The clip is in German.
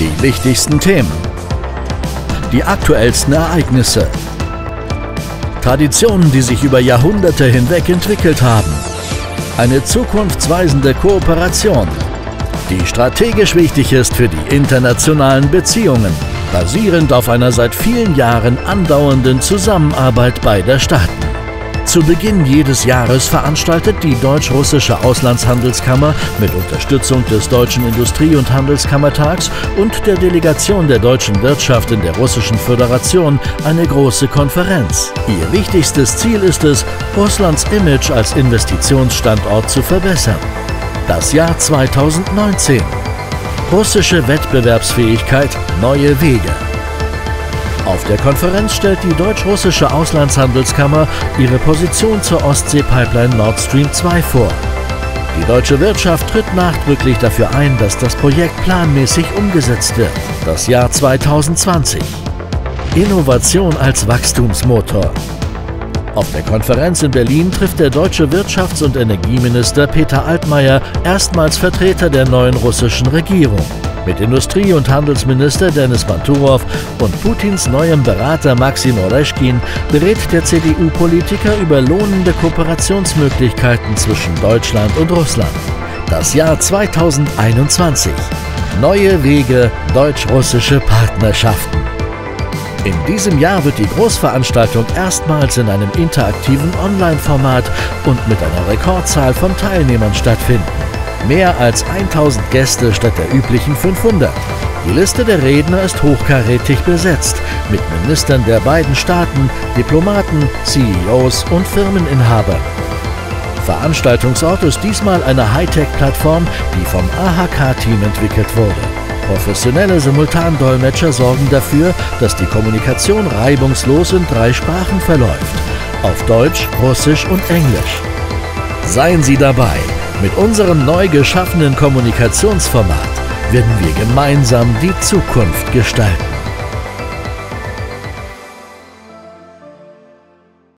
Die wichtigsten Themen. Die aktuellsten Ereignisse. Traditionen, die sich über Jahrhunderte hinweg entwickelt haben. Eine zukunftsweisende Kooperation, die strategisch wichtig ist für die internationalen Beziehungen, basierend auf einer seit vielen Jahren andauernden Zusammenarbeit beider Staaten. Zu Beginn jedes Jahres veranstaltet die Deutsch-Russische Auslandshandelskammer mit Unterstützung des Deutschen Industrie- und Handelskammertags und der Delegation der deutschen Wirtschaft in der Russischen Föderation eine große Konferenz. Ihr wichtigstes Ziel ist es, Russlands Image als Investitionsstandort zu verbessern. Das Jahr 2019. Russische Wettbewerbsfähigkeit, neue Wege. Auf der Konferenz stellt die Deutsch-Russische Auslandshandelskammer ihre Position zur Ostsee-Pipeline Nord Stream 2 vor. Die deutsche Wirtschaft tritt nachdrücklich dafür ein, dass das Projekt planmäßig umgesetzt wird. Das Jahr 2020. Innovation als Wachstumsmotor. Auf der Konferenz in Berlin trifft der deutsche Wirtschafts- und Energieminister Peter Altmaier erstmals Vertreter der neuen russischen Regierung. Mit Industrie- und Handelsminister Denis Manturow und Putins neuem Berater Maxim Oreschkin berät der CDU-Politiker über lohnende Kooperationsmöglichkeiten zwischen Deutschland und Russland. Das Jahr 2021. Neue Wege, deutsch-russische Partnerschaften. In diesem Jahr wird die Großveranstaltung erstmals in einem interaktiven Online-Format und mit einer Rekordzahl von Teilnehmern stattfinden. Mehr als 1000 Gäste statt der üblichen 500. Die Liste der Redner ist hochkarätig besetzt mit Ministern der beiden Staaten, Diplomaten, CEOs und Firmeninhabern. Veranstaltungsort ist diesmal eine Hightech-Plattform, die vom AHK-Team entwickelt wurde. Professionelle Simultandolmetscher sorgen dafür, dass die Kommunikation reibungslos in drei Sprachen verläuft. Auf Deutsch, Russisch und Englisch. Seien Sie dabei! Mit unserem neu geschaffenen Kommunikationsformat werden wir gemeinsam die Zukunft gestalten.